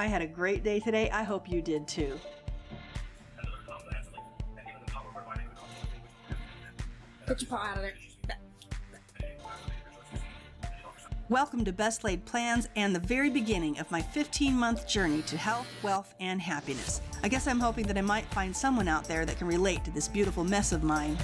I had a great day today. I hope you did too. Get your paw out of there. Welcome to Best Laid Plans and the very beginning of my 15 month journey to health, wealth, and happiness. I guess I'm hoping that I might find someone out there that can relate to this beautiful mess of mine.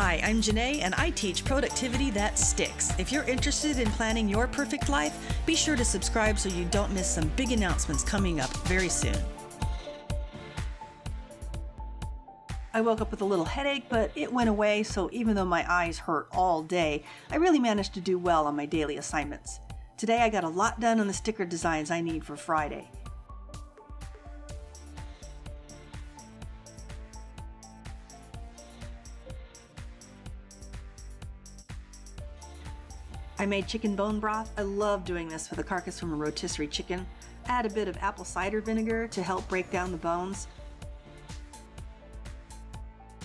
Hi, I'm Janae, and I teach productivity that sticks. If you're interested in planning your perfect life, be sure to subscribe so you don't miss some big announcements coming up very soon. I woke up with a little headache, but it went away, so even though my eyes hurt all day, I really managed to do well on my daily assignments. Today I got a lot done on the sticker designs I need for Friday. I made chicken bone broth. I love doing this with a carcass from a rotisserie chicken. Add a bit of apple cider vinegar to help break down the bones.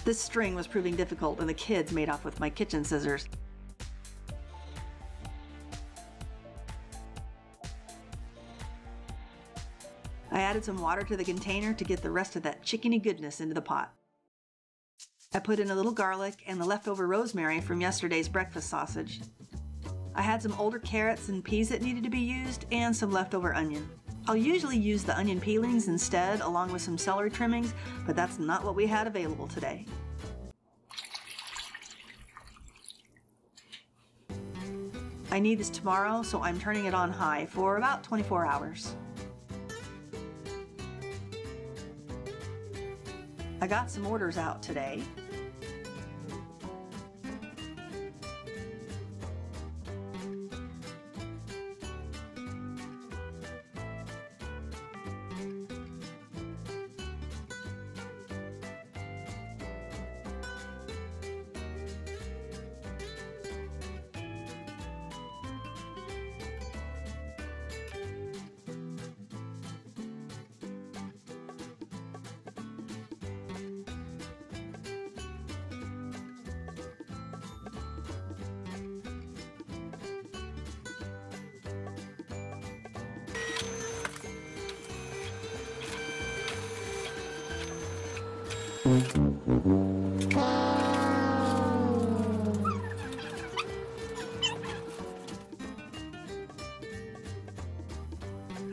This string was proving difficult and the kids made off with my kitchen scissors. I added some water to the container to get the rest of that chickeny goodness into the pot. I put in a little garlic and the leftover rosemary from yesterday's breakfast sausage. I had some older carrots and peas that needed to be used and some leftover onion. I'll usually use the onion peelings instead along with some celery trimmings, but that's not what we had available today. I need this tomorrow, so I'm turning it on high for about 24 hours. I got some orders out today. I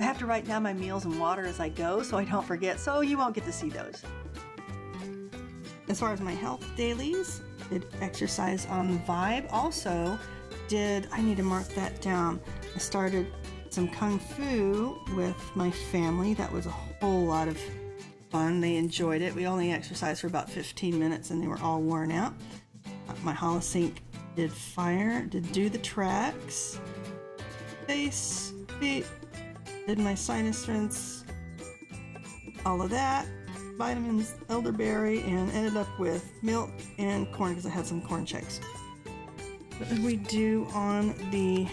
have to write down my meals and water as I go so I don't forget, so you won't get to see those. As far as my health dailies, did exercise on Vibe. Also, did I need to mark that down? I started some kung fu with my family. That was a whole lot of fun. They enjoyed it. We only exercised for about 15 minutes and they were all worn out. My holosync did fire, did do the tracks, face, feet, did my sinus rinse, all of that, vitamins, elderberry, and ended up with milk and corn because I had some Corn Chex. What did we do on the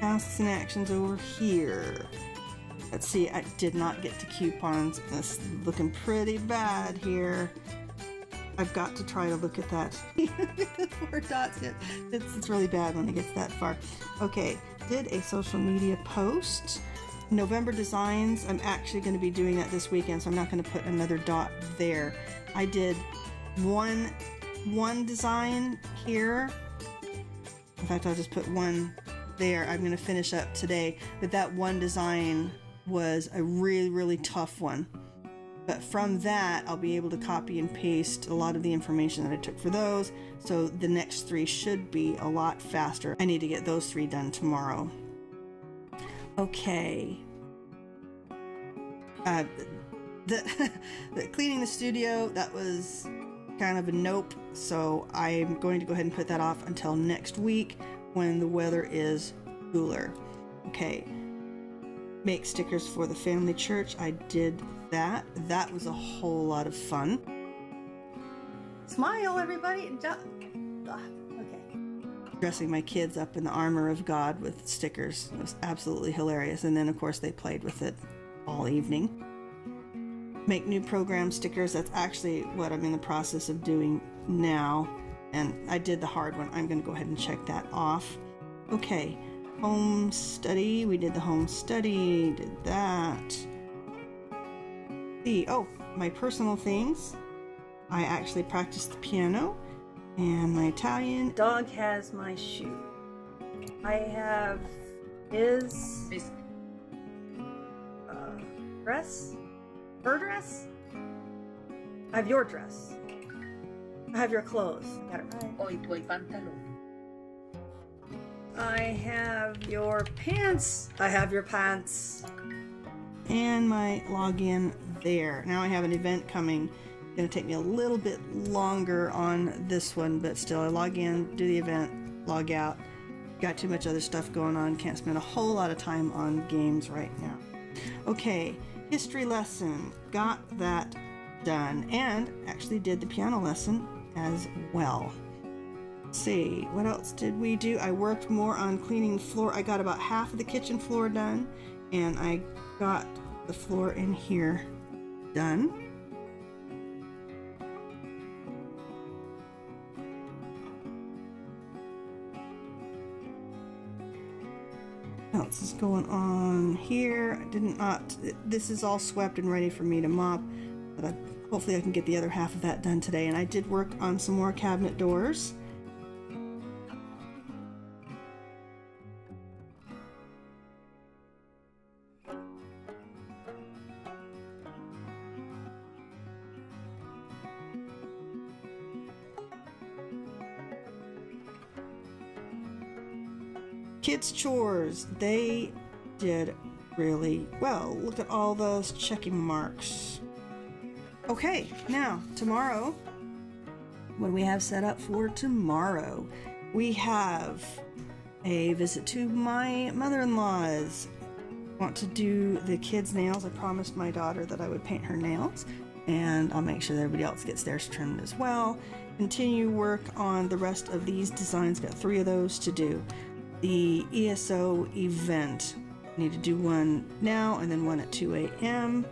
tasks and actions over here? Let's see, I did not get to coupons. It's looking pretty bad here. I've got to try to look at that. Four dots. It, it's, it's really bad when it gets that far. Okay, did a social media post. November designs. I'm actually going to be doing that this weekend, so I'm not going to put another dot there. I did one one design here. In fact, I'll just put one there. I'm going to finish up today, but that one design was a really really tough one. But from that, I'll be able to copy and paste a lot of the information that I took for those. So the next three should be a lot faster. I need to get those three done tomorrow. Okay. Uh, the, the cleaning the studio, that was kind of a nope. So I'm going to go ahead and put that off until next week when the weather is cooler. Okay. Make stickers for the family church. I did that. That was a whole lot of fun. Smile, everybody. Okay. Dressing my kids up in the armor of God with stickers it was absolutely hilarious. And then, of course, they played with it all evening. Make new program stickers. That's actually what I'm in the process of doing now. And I did the hard one. I'm going to go ahead and check that off. Okay. Home study. We did the home study, did that. See, oh, my personal things. I actually practiced the piano and my Italian. Dog has my shoe. I have his uh, dress, her dress. I have your dress. I have your clothes. I got it right. O i tuoi pantaloni. I have your pants. I have your pants. And my login there. Now I have an event coming. Gonna take me a little bit longer on this one, but still I log in, do the event, log out. Got too much other stuff going on. Can't spend a whole lot of time on games right now. Okay, history lesson. Got that done. And actually did the piano lesson as well. Let's see, what else did we do? I worked more on cleaning the floor. I got about half of the kitchen floor done, and I got the floor in here done. Else is going on here? I did not. This is all swept and ready for me to mop, but I, hopefully I can get the other half of that done today. And I did work on some more cabinet doors. Kids' chores, they did really well. Look at all those checking marks. Okay, now, tomorrow, what we have set up for tomorrow? We have a visit to my mother in law's. Want to do the kids' nails. I promised my daughter that I would paint her nails, and I'll make sure that everybody else gets theirs trimmed as well. Continue work on the rest of these designs. Got three of those to do the ESO event. Need to do one now and then one at 2 a.m.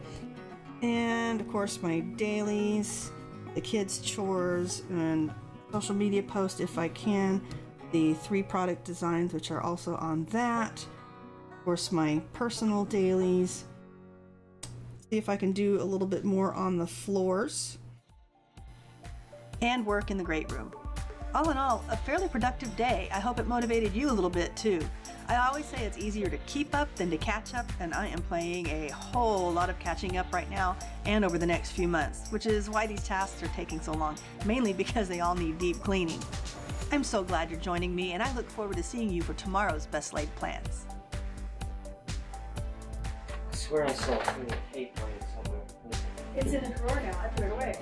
And of course, my dailies, the kids' chores, and social media post if I can. The three product designs, which are also on that. Of course, my personal dailies. See if I can do a little bit more on the floors. And work in the great room. All in all, a fairly productive day. I hope it motivated you a little bit too. I always say it's easier to keep up than to catch up, and I am playing a whole lot of catching up right now and over the next few months, which is why these tasks are taking so long, mainly because they all need deep cleaning. I'm so glad you're joining me, and I look forward to seeing you for tomorrow's best laid plans. I swear I saw a thing of tape on it somewhere. It's in a drawer now. I threw it away.